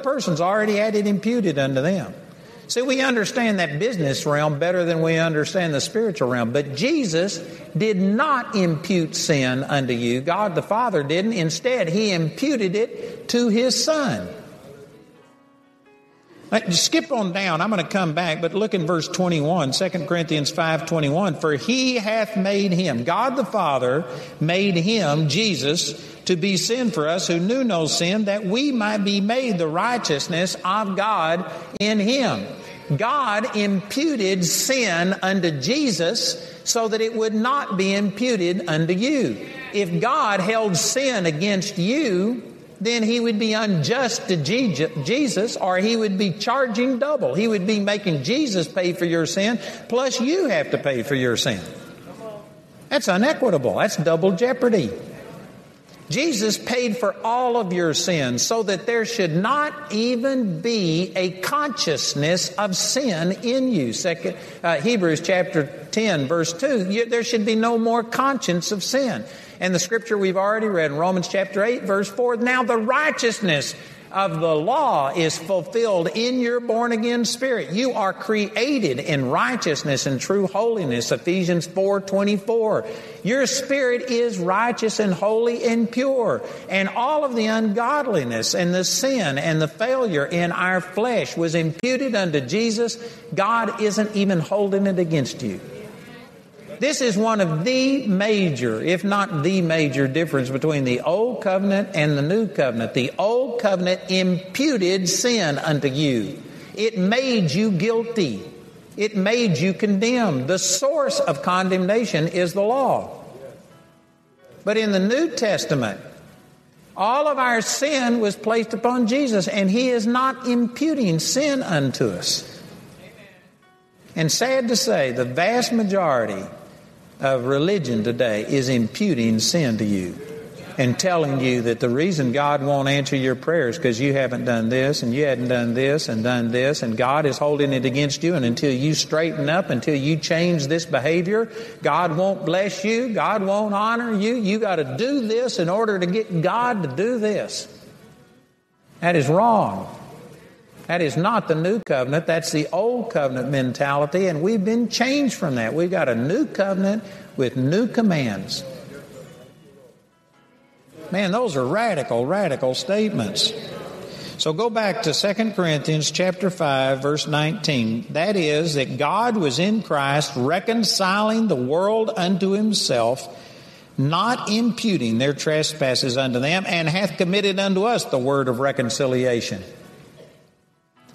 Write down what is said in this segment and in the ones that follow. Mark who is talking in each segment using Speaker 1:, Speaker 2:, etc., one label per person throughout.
Speaker 1: persons already had it imputed unto them. See, we understand that business realm better than we understand the spiritual realm. But Jesus did not impute sin unto you. God the Father didn't. Instead, He imputed it to His Son. Skip on down. I'm going to come back, but look in verse 21, 2 Corinthians 5 21. For he hath made him, God the Father made him, Jesus, to be sin for us who knew no sin, that we might be made the righteousness of God in him. God imputed sin unto Jesus so that it would not be imputed unto you. If God held sin against you, then he would be unjust to Jesus or he would be charging double. He would be making Jesus pay for your sin, plus you have to pay for your sin. That's unequitable. That's double jeopardy. Jesus paid for all of your sins so that there should not even be a consciousness of sin in you. Second, uh, Hebrews chapter 10, verse 2, you, there should be no more conscience of sin. And the scripture we've already read in Romans chapter 8, verse 4, now the righteousness of the law is fulfilled in your born again spirit. You are created in righteousness and true holiness. Ephesians 4 24. Your spirit is righteous and holy and pure. And all of the ungodliness and the sin and the failure in our flesh was imputed unto Jesus. God isn't even holding it against you. This is one of the major, if not the major difference between the old covenant and the new covenant. The old covenant imputed sin unto you. It made you guilty. It made you condemned. The source of condemnation is the law. But in the New Testament, all of our sin was placed upon Jesus, and He is not imputing sin unto us. And sad to say, the vast majority of religion today is imputing sin to you and telling you that the reason God won't answer your prayers because you haven't done this and you hadn't done this and done this and God is holding it against you and until you straighten up until you change this behavior God won't bless you God won't honor you. You got to do this in order to get God to do this. That is wrong that is not the new covenant. That's the old covenant mentality, and we've been changed from that. We've got a new covenant with new commands. Man, those are radical, radical statements. So go back to 2 Corinthians chapter 5 verse 19. That is that God was in Christ reconciling the world unto himself, not imputing their trespasses unto them, and hath committed unto us the word of reconciliation.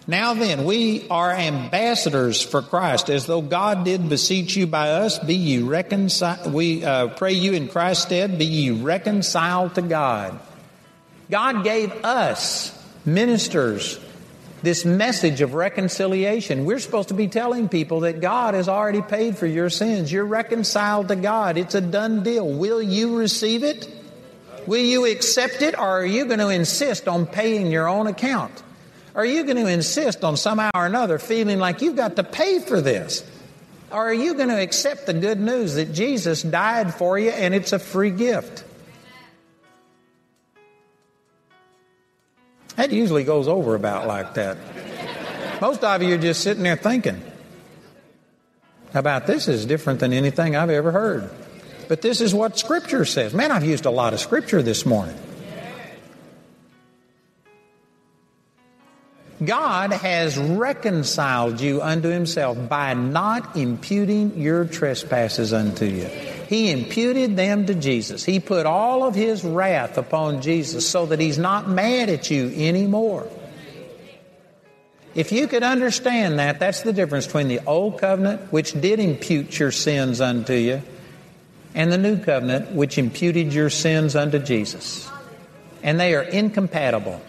Speaker 1: Now then, we are ambassadors for Christ, as though God did beseech you by us, be ye reconciled. We uh, pray you in Christ's stead, be ye reconciled to God. God gave us, ministers, this message of reconciliation. We're supposed to be telling people that God has already paid for your sins. You're reconciled to God. It's a done deal. Will you receive it? Will you accept it, or are you going to insist on paying your own account? Are you going to insist on somehow or another feeling like you've got to pay for this? Or are you going to accept the good news that Jesus died for you and it's a free gift? That usually goes over about like that. Most of you are just sitting there thinking about this is different than anything I've ever heard. But this is what Scripture says. Man, I've used a lot of Scripture this morning. God has reconciled you unto himself by not imputing your trespasses unto you. He imputed them to Jesus. He put all of his wrath upon Jesus so that he's not mad at you anymore. If you could understand that, that's the difference between the old covenant, which did impute your sins unto you, and the new covenant, which imputed your sins unto Jesus. And they are incompatible.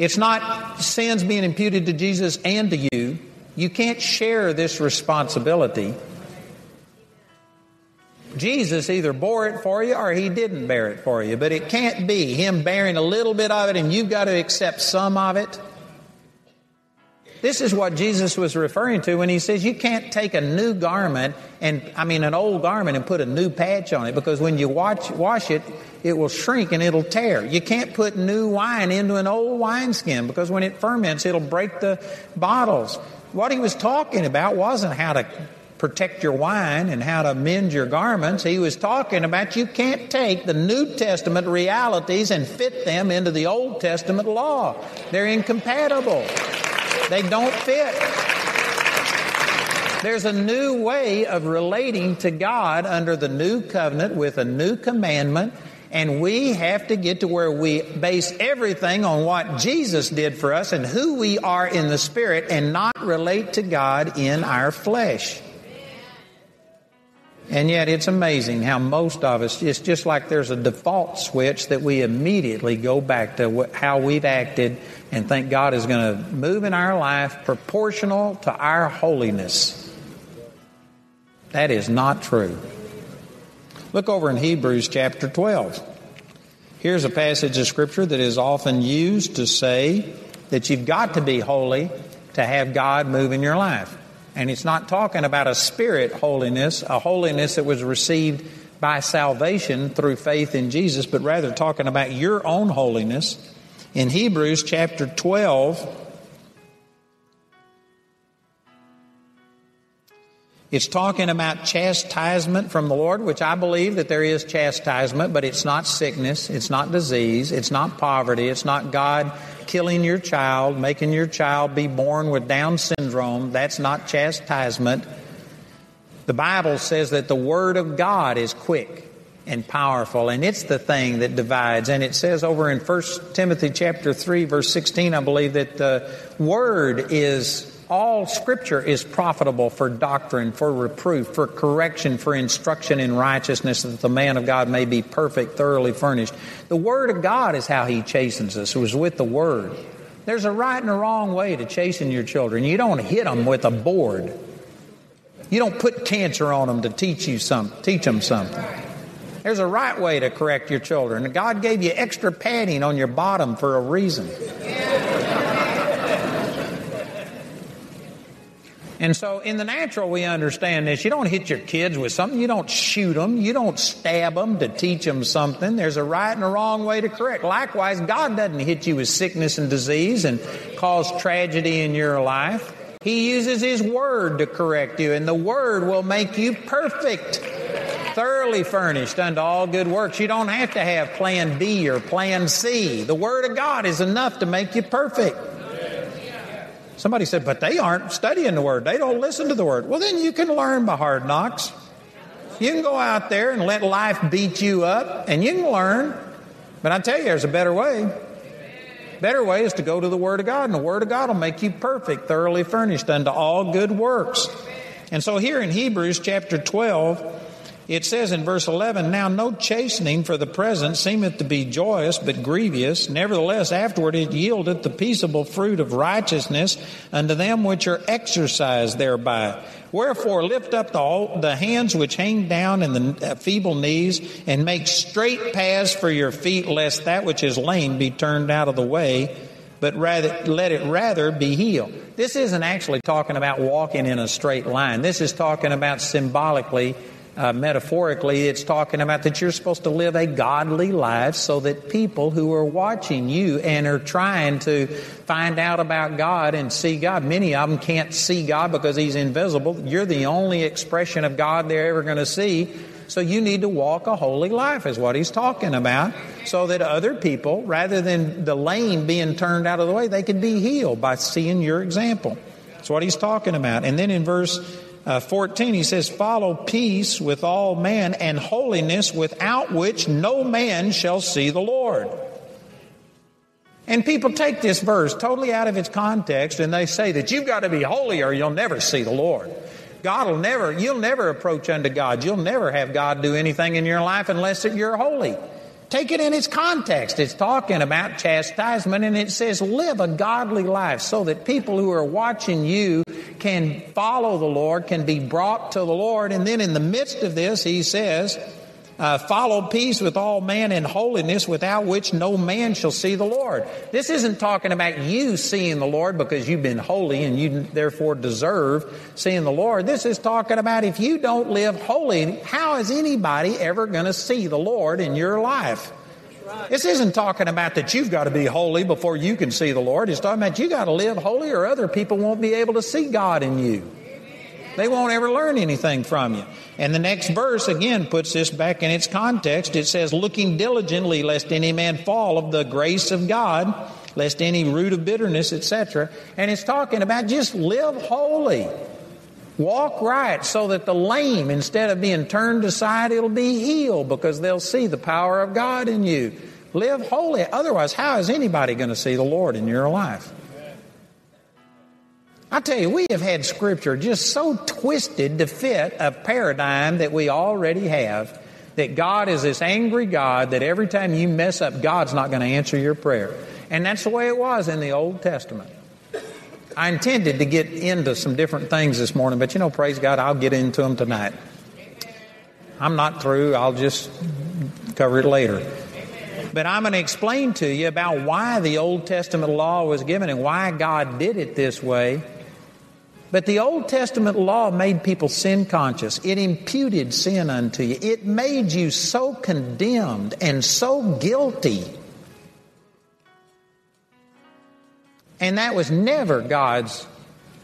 Speaker 1: It's not sins being imputed to Jesus and to you. You can't share this responsibility. Jesus either bore it for you or he didn't bear it for you. But it can't be him bearing a little bit of it and you've got to accept some of it. This is what Jesus was referring to when he says you can't take a new garment and, I mean, an old garment and put a new patch on it because when you wash, wash it, it will shrink and it'll tear. You can't put new wine into an old wineskin because when it ferments, it'll break the bottles. What he was talking about wasn't how to protect your wine and how to mend your garments. He was talking about you can't take the New Testament realities and fit them into the Old Testament law. They're incompatible. They don't fit. There's a new way of relating to God under the new covenant with a new commandment, and we have to get to where we base everything on what Jesus did for us and who we are in the Spirit and not relate to God in our flesh. And yet it's amazing how most of us, it's just like there's a default switch that we immediately go back to how we've acted and think God is going to move in our life proportional to our holiness. That is not true. Look over in Hebrews chapter 12. Here's a passage of Scripture that is often used to say that you've got to be holy to have God move in your life. And it's not talking about a spirit holiness, a holiness that was received by salvation through faith in Jesus, but rather talking about your own holiness. In Hebrews chapter 12, It's talking about chastisement from the Lord, which I believe that there is chastisement, but it's not sickness, it's not disease, it's not poverty, it's not God killing your child, making your child be born with Down syndrome. That's not chastisement. The Bible says that the Word of God is quick and powerful, and it's the thing that divides. And it says over in 1 Timothy chapter 3, verse 16, I believe, that the Word is all scripture is profitable for doctrine, for reproof, for correction, for instruction in righteousness, that the man of God may be perfect, thoroughly furnished. The Word of God is how He chastens us. It was with the Word. There's a right and a wrong way to chasten your children. You don't hit them with a board. You don't put cancer on them to teach you some, teach them something. There's a right way to correct your children. God gave you extra padding on your bottom for a reason. And so in the natural, we understand this. You don't hit your kids with something. You don't shoot them. You don't stab them to teach them something. There's a right and a wrong way to correct. Likewise, God doesn't hit you with sickness and disease and cause tragedy in your life. He uses His Word to correct you, and the Word will make you perfect, thoroughly furnished unto all good works. You don't have to have plan B or plan C. The Word of God is enough to make you perfect. Somebody said, but they aren't studying the Word. They don't listen to the Word. Well, then you can learn by hard knocks. You can go out there and let life beat you up, and you can learn. But I tell you, there's a better way. Better way is to go to the Word of God, and the Word of God will make you perfect, thoroughly furnished unto all good works. And so here in Hebrews chapter 12, it says in verse 11, Now no chastening for the present seemeth to be joyous, but grievous. Nevertheless, afterward it yieldeth the peaceable fruit of righteousness unto them which are exercised thereby. Wherefore lift up the, the hands which hang down and the uh, feeble knees, and make straight paths for your feet, lest that which is lame be turned out of the way but rather let it rather be healed. This isn't actually talking about walking in a straight line. This is talking about symbolically uh, metaphorically, it's talking about that you're supposed to live a godly life so that people who are watching you and are trying to find out about God and see God, many of them can't see God because He's invisible. You're the only expression of God they're ever going to see. So you need to walk a holy life, is what he's talking about, so that other people, rather than the lame being turned out of the way, they can be healed by seeing your example. That's what he's talking about. And then in verse uh, 14, he says, Follow peace with all men and holiness without which no man shall see the Lord. And people take this verse totally out of its context and they say that you've got to be holy or you'll never see the Lord. God will never, you'll never approach unto God. You'll never have God do anything in your life unless you're holy. Take it in its context. It's talking about chastisement and it says live a godly life so that people who are watching you can follow the Lord, can be brought to the Lord. And then in the midst of this, he says, uh, follow peace with all men and holiness without which no man shall see the Lord. This isn't talking about you seeing the Lord because you've been holy and you therefore deserve seeing the Lord. This is talking about if you don't live holy, how is anybody ever going to see the Lord in your life? This isn't talking about that you've got to be holy before you can see the Lord. It's talking about you got to live holy or other people won't be able to see God in you. They won't ever learn anything from you. And the next verse again puts this back in its context. It says, looking diligently lest any man fall of the grace of God, lest any root of bitterness, etc. And it's talking about just live holy. Walk right so that the lame, instead of being turned aside, it'll be healed because they'll see the power of God in you. Live holy. Otherwise, how is anybody going to see the Lord in your life? I tell you, we have had Scripture just so twisted to fit a paradigm that we already have that God is this angry God that every time you mess up, God's not going to answer your prayer. And that's the way it was in the Old Testament. I intended to get into some different things this morning, but you know, praise God, I'll get into them tonight. I'm not through, I'll just cover it later. But I'm going to explain to you about why the Old Testament law was given and why God did it this way but the Old Testament law made people sin conscious. It imputed sin unto you. It made you so condemned and so guilty. And that was never God's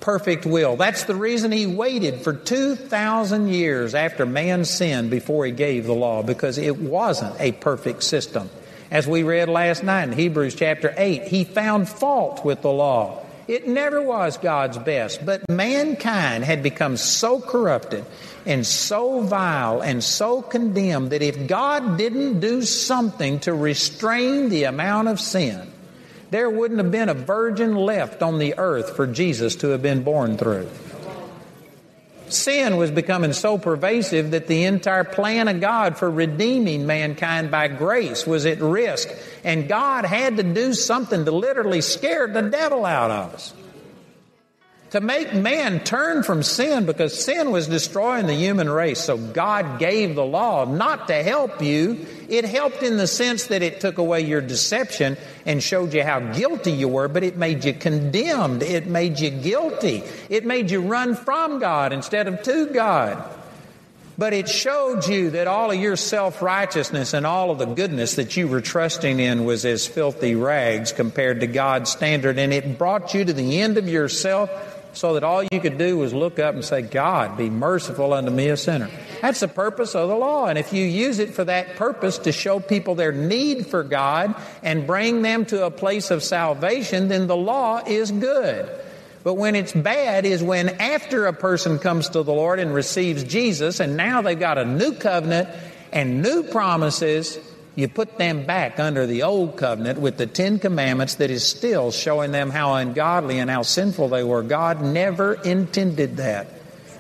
Speaker 1: perfect will. That's the reason He waited for 2,000 years after man sinned before He gave the law, because it wasn't a perfect system. As we read last night in Hebrews chapter 8, He found fault with the law. It never was God's best, but mankind had become so corrupted and so vile and so condemned that if God didn't do something to restrain the amount of sin, there wouldn't have been a virgin left on the earth for Jesus to have been born through. Sin was becoming so pervasive that the entire plan of God for redeeming mankind by grace was at risk. And God had to do something to literally scare the devil out of us to make man turn from sin because sin was destroying the human race. So God gave the law not to help you. It helped in the sense that it took away your deception and showed you how guilty you were, but it made you condemned. It made you guilty. It made you run from God instead of to God. But it showed you that all of your self righteousness and all of the goodness that you were trusting in was as filthy rags compared to God's standard. And it brought you to the end of yourself so that all you could do was look up and say, God, be merciful unto me, a sinner. That's the purpose of the law. And if you use it for that purpose to show people their need for God and bring them to a place of salvation, then the law is good. But when it's bad is when after a person comes to the Lord and receives Jesus, and now they've got a new covenant and new promises, you put them back under the old covenant with the Ten Commandments that is still showing them how ungodly and how sinful they were. God never intended that.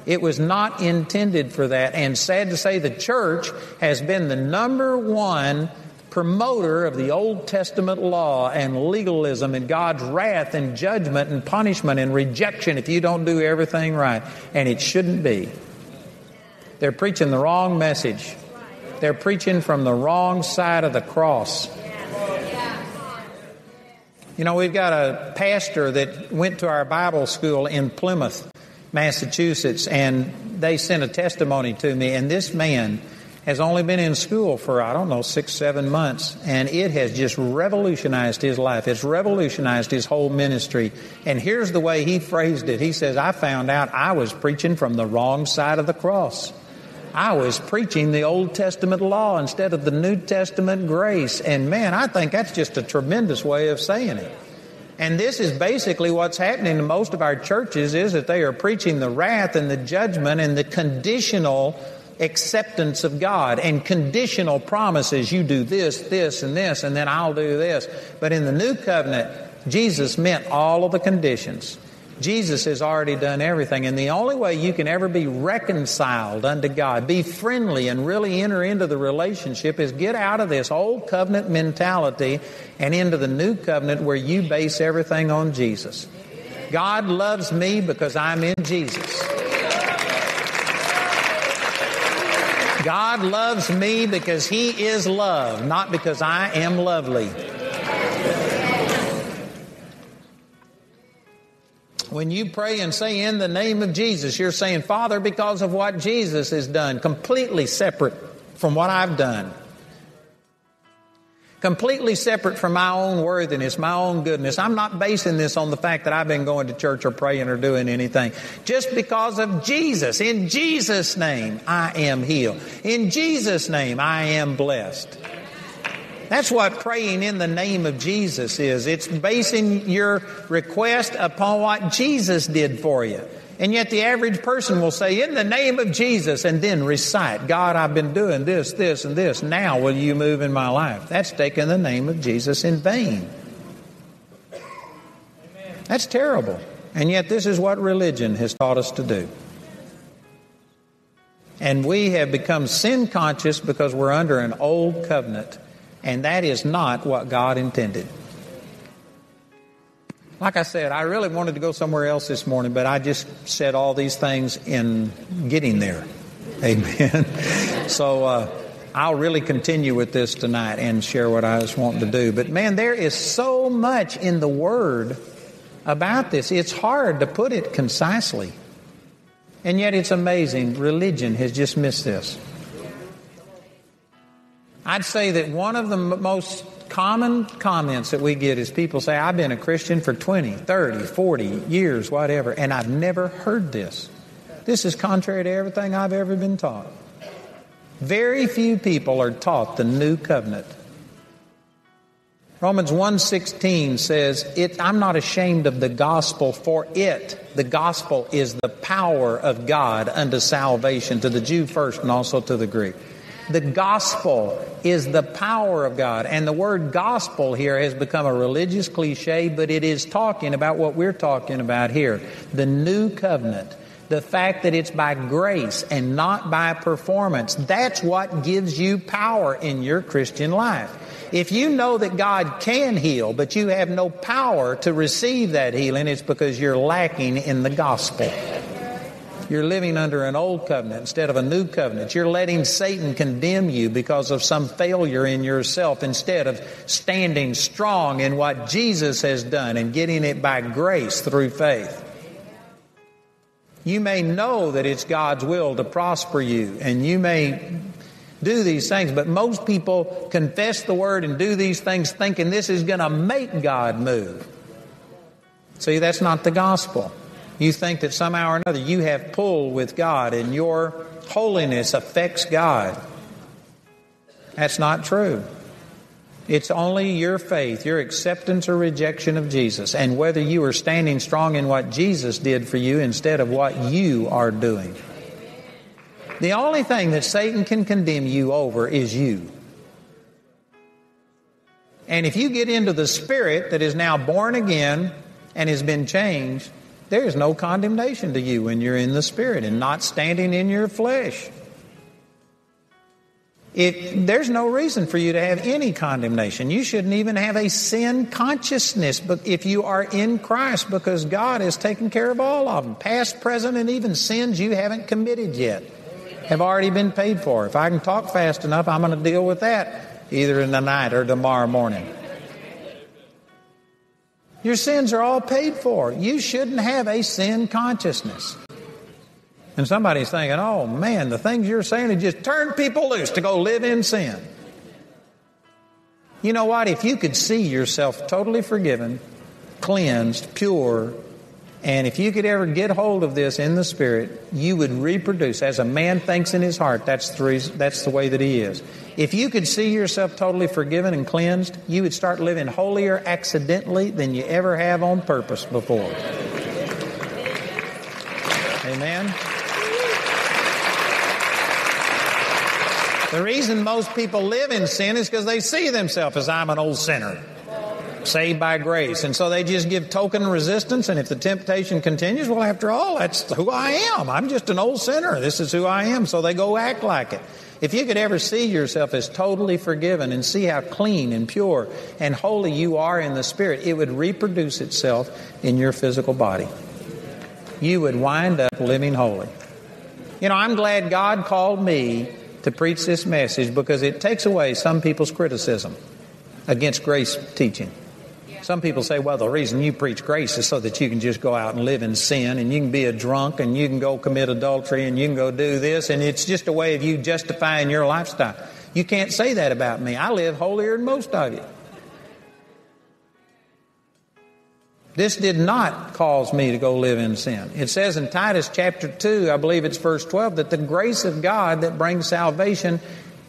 Speaker 1: It was not intended for that. And sad to say, the church has been the number one promoter of the Old Testament law and legalism and God's wrath and judgment and punishment and rejection if you don't do everything right. And it shouldn't be. They're preaching the wrong message. They're preaching from the wrong side of the cross. You know, we've got a pastor that went to our Bible school in Plymouth, Massachusetts, and they sent a testimony to me. And this man has only been in school for, I don't know, six, seven months, and it has just revolutionized his life. It's revolutionized his whole ministry. And here's the way he phrased it He says, I found out I was preaching from the wrong side of the cross. I was preaching the Old Testament law instead of the New Testament grace. And man, I think that's just a tremendous way of saying it. And this is basically what's happening to most of our churches is that they are preaching the wrath and the judgment and the conditional acceptance of God and conditional promises. You do this, this, and this, and then I'll do this. But in the new covenant, Jesus meant all of the conditions. Jesus has already done everything. And the only way you can ever be reconciled unto God, be friendly, and really enter into the relationship is get out of this old covenant mentality and into the new covenant where you base everything on Jesus. God loves me because I'm in Jesus. God loves me because He is love, not because I am lovely. When you pray and say in the name of Jesus, you're saying, Father, because of what Jesus has done, completely separate from what I've done completely separate from my own worthiness, my own goodness. I'm not basing this on the fact that I've been going to church or praying or doing anything. Just because of Jesus. In Jesus' name, I am healed. In Jesus' name, I am blessed. That's what praying in the name of Jesus is. It's basing your request upon what Jesus did for you. And yet the average person will say, in the name of Jesus, and then recite, God, I've been doing this, this, and this. Now will you move in my life? That's taking the name of Jesus in vain. That's terrible. And yet this is what religion has taught us to do. And we have become sin conscious because we're under an old covenant. And that is not what God intended. Like I said, I really wanted to go somewhere else this morning, but I just said all these things in getting there. Amen. so uh, I'll really continue with this tonight and share what I was wanting to do. But man, there is so much in the Word about this. It's hard to put it concisely. And yet it's amazing. Religion has just missed this. I'd say that one of the most common comments that we get is people say, I've been a Christian for 20, 30, 40 years, whatever, and I've never heard this. This is contrary to everything I've ever been taught. Very few people are taught the new covenant. Romans 1:16 says, it, "I'm not ashamed of the gospel for it. The gospel is the power of God unto salvation to the Jew first and also to the Greek." The gospel is the power of God. And the word gospel here has become a religious cliche, but it is talking about what we're talking about here the new covenant. The fact that it's by grace and not by performance. That's what gives you power in your Christian life. If you know that God can heal, but you have no power to receive that healing, it's because you're lacking in the gospel. You're living under an old covenant instead of a new covenant. You're letting Satan condemn you because of some failure in yourself instead of standing strong in what Jesus has done and getting it by grace through faith. You may know that it's God's will to prosper you, and you may do these things, but most people confess the word and do these things thinking this is going to make God move. See, that's not the gospel. You think that somehow or another you have pull with God and your holiness affects God. That's not true. It's only your faith, your acceptance or rejection of Jesus, and whether you are standing strong in what Jesus did for you instead of what you are doing. The only thing that Satan can condemn you over is you. And if you get into the spirit that is now born again and has been changed, there is no condemnation to you when you're in the Spirit and not standing in your flesh. It, there's no reason for you to have any condemnation. You shouldn't even have a sin consciousness but if you are in Christ because God has taken care of all of them. Past, present, and even sins you haven't committed yet have already been paid for. If I can talk fast enough, I'm going to deal with that either in the night or tomorrow morning. Your sins are all paid for. You shouldn't have a sin consciousness. And somebody's thinking, oh man, the things you're saying are just turn people loose to go live in sin. You know what? If you could see yourself totally forgiven, cleansed, pure, and if you could ever get hold of this in the Spirit, you would reproduce. As a man thinks in his heart, that's the, reason, that's the way that he is. If you could see yourself totally forgiven and cleansed, you would start living holier accidentally than you ever have on purpose before. Amen. The reason most people live in sin is because they see themselves as I'm an old sinner saved by grace. And so they just give token resistance. And if the temptation continues, well, after all, that's who I am. I'm just an old sinner. This is who I am. So they go act like it. If you could ever see yourself as totally forgiven and see how clean and pure and holy you are in the Spirit, it would reproduce itself in your physical body. You would wind up living holy. You know, I'm glad God called me to preach this message because it takes away some people's criticism against grace teaching. Some people say, well, the reason you preach grace is so that you can just go out and live in sin and you can be a drunk and you can go commit adultery and you can go do this and it's just a way of you justifying your lifestyle. You can't say that about me. I live holier than most of you. This did not cause me to go live in sin. It says in Titus chapter 2, I believe it's verse 12, that the grace of God that brings salvation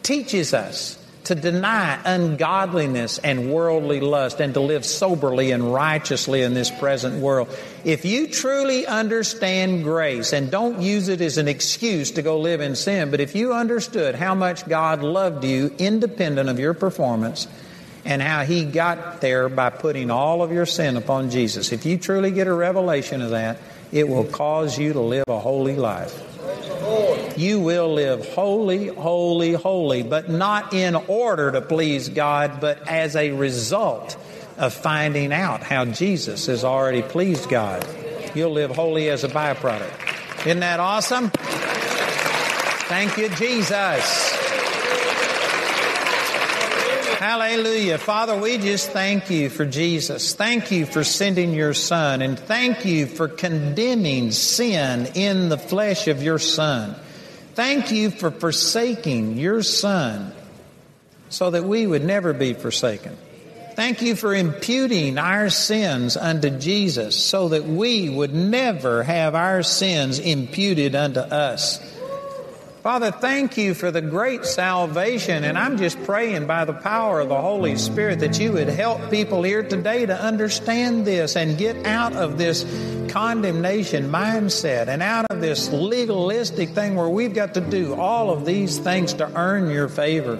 Speaker 1: teaches us to deny ungodliness and worldly lust and to live soberly and righteously in this present world. If you truly understand grace and don't use it as an excuse to go live in sin, but if you understood how much God loved you independent of your performance, and how he got there by putting all of your sin upon Jesus. If you truly get a revelation of that, it will cause you to live a holy life. You will live holy, holy, holy, but not in order to please God, but as a result of finding out how Jesus has already pleased God. You'll live holy as a byproduct. Isn't that awesome? Thank you, Jesus. Hallelujah. Father, we just thank you for Jesus. Thank you for sending your Son, and thank you for condemning sin in the flesh of your Son. Thank you for forsaking your Son so that we would never be forsaken. Thank you for imputing our sins unto Jesus so that we would never have our sins imputed unto us. Father, thank you for the great salvation. And I'm just praying by the power of the Holy Spirit that you would help people here today to understand this and get out of this condemnation mindset and out of this legalistic thing where we've got to do all of these things to earn your favor.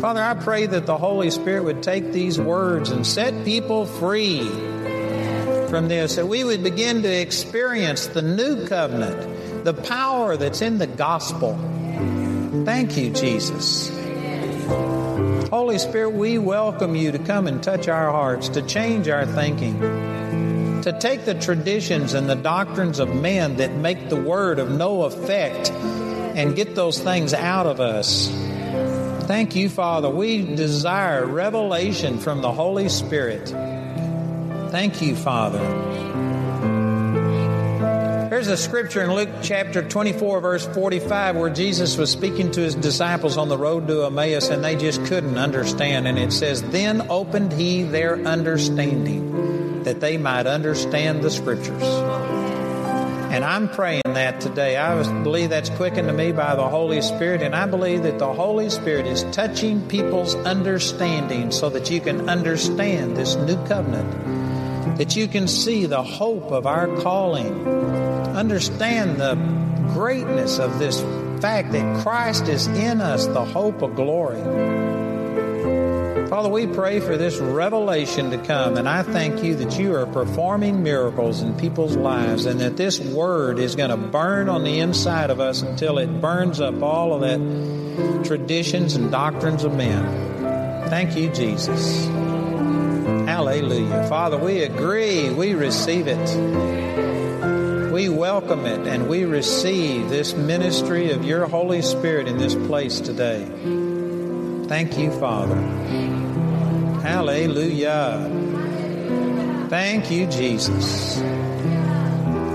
Speaker 1: Father, I pray that the Holy Spirit would take these words and set people free from this, that we would begin to experience the new covenant the power that's in the gospel. Thank you, Jesus. Holy Spirit, we welcome you to come and touch our hearts, to change our thinking, to take the traditions and the doctrines of men that make the word of no effect and get those things out of us. Thank you, Father. We desire revelation from the Holy Spirit. Thank you, Father. There's a scripture in Luke chapter 24, verse 45, where Jesus was speaking to his disciples on the road to Emmaus and they just couldn't understand. And it says, Then opened he their understanding that they might understand the scriptures. And I'm praying that today. I believe that's quickened to me by the Holy Spirit, and I believe that the Holy Spirit is touching people's understanding so that you can understand this new covenant, that you can see the hope of our calling understand the greatness of this fact that Christ is in us, the hope of glory. Father, we pray for this revelation to come, and I thank you that you are performing miracles in people's lives and that this word is going to burn on the inside of us until it burns up all of that traditions and doctrines of men. Thank you, Jesus. Hallelujah. Father, we agree, we receive it. We welcome it and we receive this ministry of your Holy Spirit in this place today. Thank you, Father. Hallelujah. Thank you, Jesus.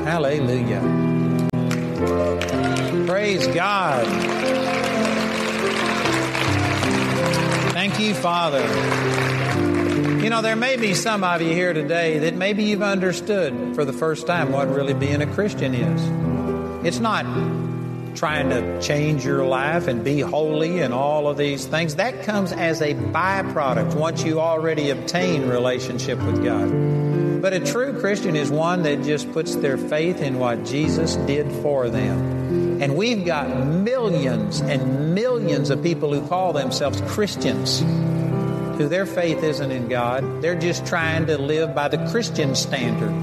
Speaker 1: Hallelujah. Praise God. Thank you, Father. You know, there may be some of you here today that maybe you've understood for the first time what really being a Christian is. It's not trying to change your life and be holy and all of these things. That comes as a byproduct once you already obtain relationship with God. But a true Christian is one that just puts their faith in what Jesus did for them. And we've got millions and millions of people who call themselves Christians who their faith isn't in God. They're just trying to live by the Christian standard,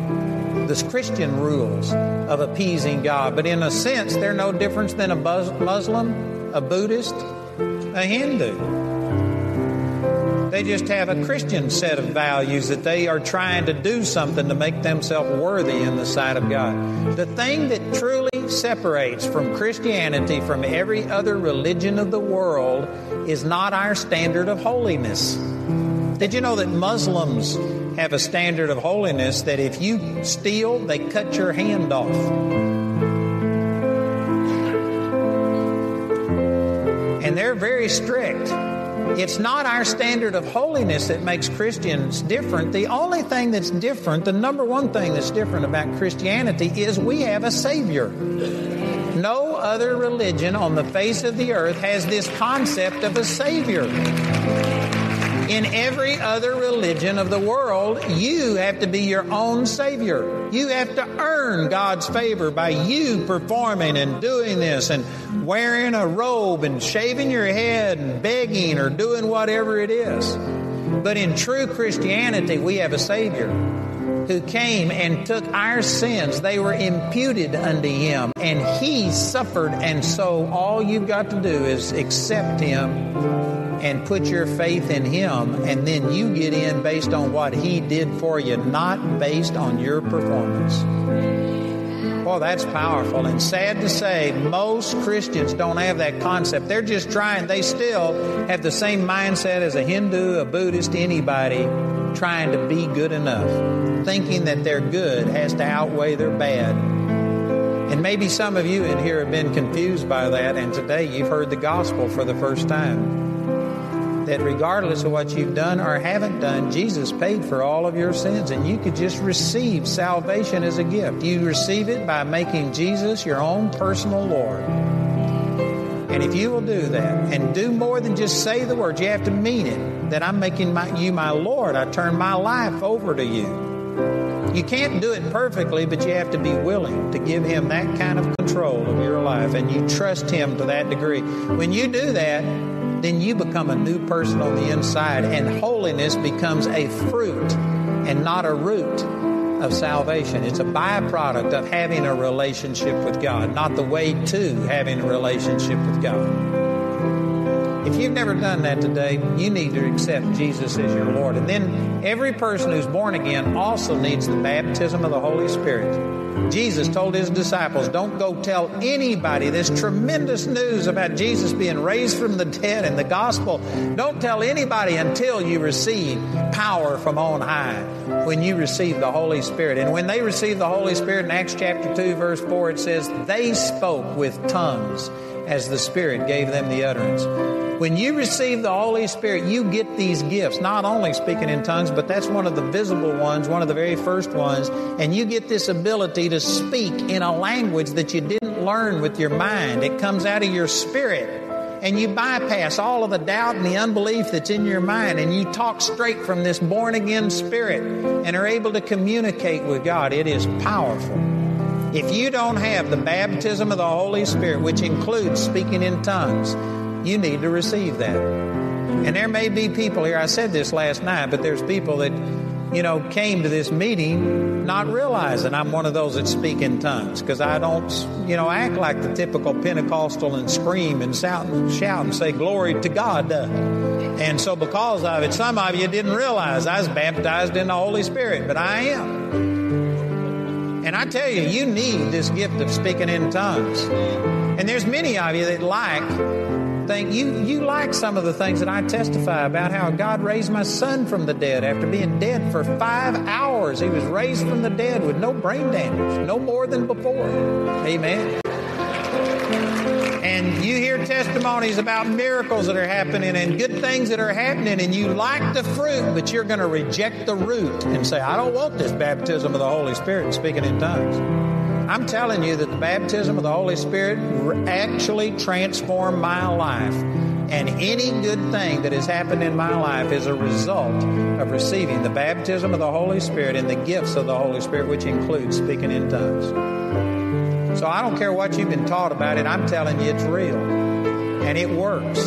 Speaker 1: the Christian rules of appeasing God. But in a sense, they're no different than a Muslim, a Buddhist, a Hindu. They just have a Christian set of values that they are trying to do something to make themselves worthy in the sight of God. The thing that truly separates from Christianity from every other religion of the world is not our standard of holiness. Did you know that Muslims have a standard of holiness that if you steal, they cut your hand off? And they're very strict. It's not our standard of holiness that makes Christians different. The only thing that's different, the number one thing that's different about Christianity is we have a Savior. No other religion on the face of the earth has this concept of a Savior. In every other religion of the world, you have to be your own Savior. You have to earn God's favor by you performing and doing this and wearing a robe and shaving your head and begging or doing whatever it is. But in true Christianity, we have a Savior who came and took our sins. They were imputed unto him, and he suffered. And so all you've got to do is accept him and put your faith in Him, and then you get in based on what He did for you, not based on your performance. Well, that's powerful. And sad to say, most Christians don't have that concept. They're just trying, they still have the same mindset as a Hindu, a Buddhist, anybody trying to be good enough, thinking that their good has to outweigh their bad. And maybe some of you in here have been confused by that, and today you've heard the gospel for the first time that regardless of what you've done or haven't done, Jesus paid for all of your sins, and you could just receive salvation as a gift. You receive it by making Jesus your own personal Lord. And if you will do that and do more than just say the words, you have to mean it that I'm making my, you my Lord. I turn my life over to you. You can't do it perfectly, but you have to be willing to give Him that kind of control of your life and you trust Him to that degree. When you do that, then you become a new person on the inside, and holiness becomes a fruit and not a root of salvation. It's a byproduct of having a relationship with God, not the way to having a relationship with God. If you've never done that today, you need to accept Jesus as your Lord. And then every person who's born again also needs the baptism of the Holy Spirit. Jesus told his disciples, Don't go tell anybody this tremendous news about Jesus being raised from the dead and the gospel. Don't tell anybody until you receive power from on high when you receive the Holy Spirit. And when they received the Holy Spirit in Acts chapter 2, verse 4, it says, They spoke with tongues as the Spirit gave them the utterance. When you receive the Holy Spirit, you get these gifts, not only speaking in tongues, but that's one of the visible ones, one of the very first ones. And you get this ability to speak in a language that you didn't learn with your mind. It comes out of your spirit. And you bypass all of the doubt and the unbelief that's in your mind, and you talk straight from this born again spirit and are able to communicate with God. It is powerful. If you don't have the baptism of the Holy Spirit, which includes speaking in tongues, you need to receive that. And there may be people here, I said this last night, but there's people that, you know, came to this meeting not realizing I'm one of those that speak in tongues because I don't, you know, act like the typical Pentecostal and scream and shout and, shout and say glory to God. And so, because of it, some of you didn't realize I was baptized in the Holy Spirit, but I am. And I tell you, you need this gift of speaking in tongues. And there's many of you that like think you, you like some of the things that I testify about how God raised my son from the dead after being dead for five hours. He was raised from the dead with no brain damage, no more than before. Amen. And you hear testimonies about miracles that are happening and good things that are happening, and you like the fruit, but you're going to reject the root and say, I don't want this baptism of the Holy Spirit speaking in tongues. I'm telling you that the baptism of the Holy Spirit actually transformed my life. And any good thing that has happened in my life is a result of receiving the baptism of the Holy Spirit and the gifts of the Holy Spirit, which includes speaking in tongues. So I don't care what you've been taught about it, I'm telling you it's real. And it works.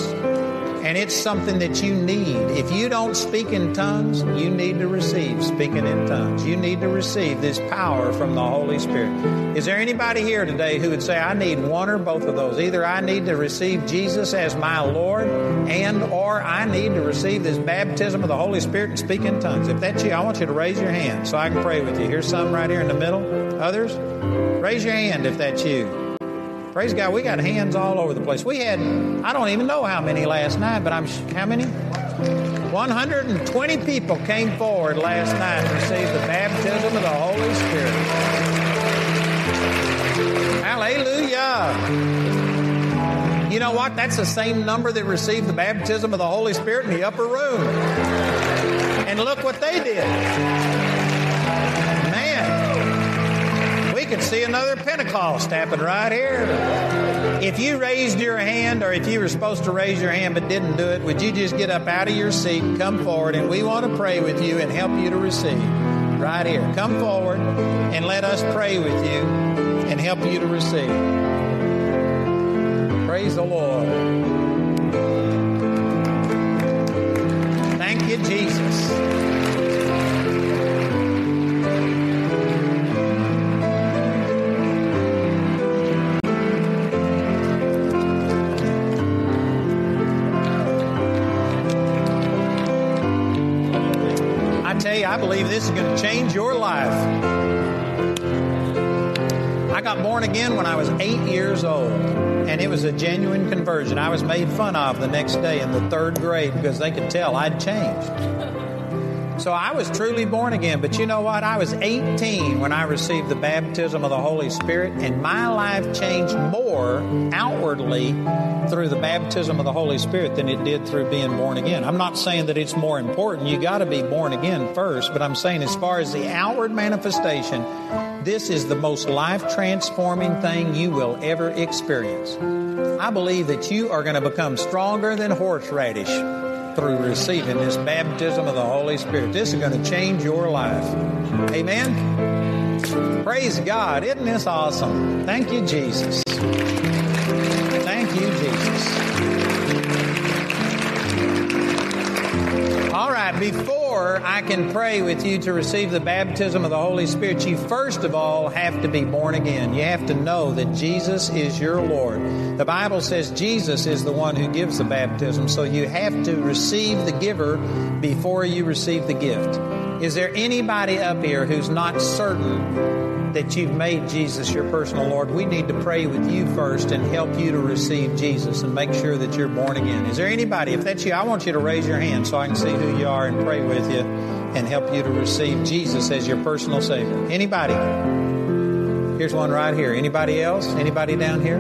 Speaker 1: And it's something that you need. If you don't speak in tongues, you need to receive speaking in tongues. You need to receive this power from the Holy Spirit. Is there anybody here today who would say, I need one or both of those? Either I need to receive Jesus as my Lord and or I need to receive this baptism of the Holy Spirit and speak in tongues. If that's you, I want you to raise your hand so I can pray with you. Here's some right here in the middle. Others? Raise your hand if that's you. Praise God, we got hands all over the place. We had, I don't even know how many last night, but I'm, how many? 120 people came forward last night to receive the baptism of the Holy Spirit. Hallelujah. You know what? That's the same number that received the baptism of the Holy Spirit in the upper room. And look what they did. Could see another Pentecost happen right here. If you raised your hand, or if you were supposed to raise your hand but didn't do it, would you just get up out of your seat come forward? And we want to pray with you and help you to receive. Right here. Come forward and let us pray with you and help you to receive. Praise the Lord. Thank you, Jesus. I believe this is going to change your life. I got born again when I was eight years old, and it was a genuine conversion. I was made fun of the next day in the third grade because they could tell I'd changed. So I was truly born again. But you know what? I was 18 when I received the baptism of the Holy Spirit, and my life changed more outwardly through the baptism of the Holy Spirit than it did through being born again. I'm not saying that it's more important. You got to be born again first, but I'm saying as far as the outward manifestation, this is the most life transforming thing you will ever experience. I believe that you are going to become stronger than horseradish through receiving this baptism of the Holy Spirit. This is going to change your life. Amen. Praise God. Isn't this awesome? Thank you, Jesus. Thank you, Jesus. All right, before I can pray with you to receive the baptism of the Holy Spirit, you first of all have to be born again. You have to know that Jesus is your Lord. The Bible says Jesus is the one who gives the baptism, so you have to receive the giver before you receive the gift. Is there anybody up here who's not certain that you've made Jesus your personal Lord, we need to pray with you first and help you to receive Jesus and make sure that you're born again. Is there anybody? If that's you, I want you to raise your hand so I can see who you are and pray with you and help you to receive Jesus as your personal Savior. Anybody? Here's one right here. Anybody else? Anybody down here?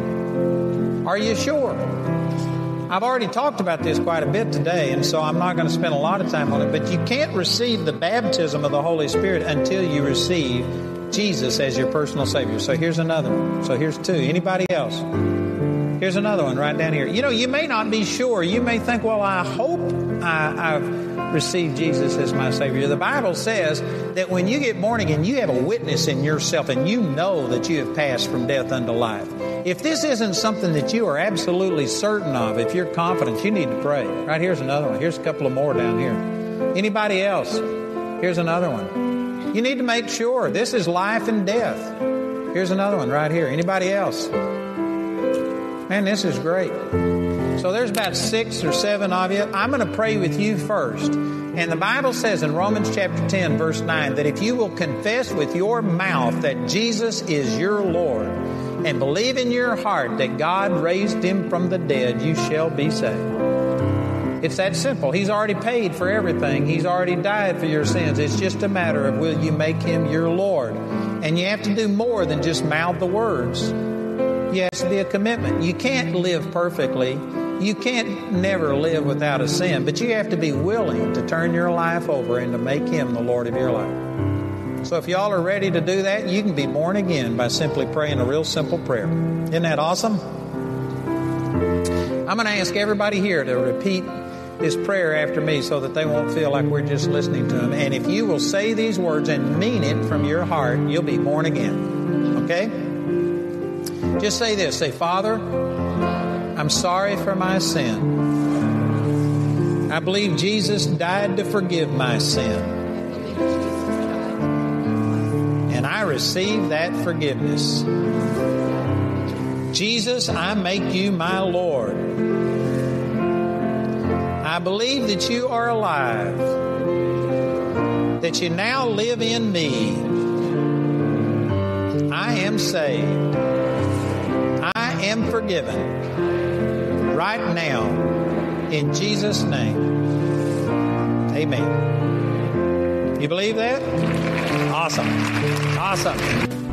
Speaker 1: Are you sure? I've already talked about this quite a bit today, and so I'm not going to spend a lot of time on it, but you can't receive the baptism of the Holy Spirit until you receive Jesus as your personal Savior. So here's another one. So here's two. Anybody else? Here's another one right down here. You know, you may not be sure. You may think, well, I hope I, have received Jesus as my Savior. The Bible says that when you get born again, you have a witness in yourself and you know that you have passed from death unto life. If this isn't something that you are absolutely certain of, if you're confident, you need to pray. Right here's another one. Here's a couple of more down here. Anybody else? Here's another one. You need to make sure this is life and death. Here's another one right here. Anybody else? Man, this is great. So there's about six or seven of you. I'm going to pray with you first. And the Bible says in Romans chapter 10, verse 9, that if you will confess with your mouth that Jesus is your Lord and believe in your heart that God raised him from the dead, you shall be saved. It's that simple. He's already paid for everything. He's already died for your sins. It's just a matter of will you make him your Lord? And you have to do more than just mouth the words. You has to be a commitment. You can't live perfectly. You can't never live without a sin, but you have to be willing to turn your life over and to make him the Lord of your life. So if y'all are ready to do that, you can be born again by simply praying a real simple prayer. Isn't that awesome? I'm going to ask everybody here to repeat this prayer after me so that they won't feel like we're just listening to them. And if you will say these words and mean it from your heart, you'll be born again. Okay? Just say this say, Father, I'm sorry for my sin. I believe Jesus died to forgive my sin. And I receive that forgiveness. Jesus, I make you my Lord. I believe that you are alive, that you now live in me. I am saved. I am forgiven right now in Jesus' name. Amen. You believe that? Awesome. Awesome.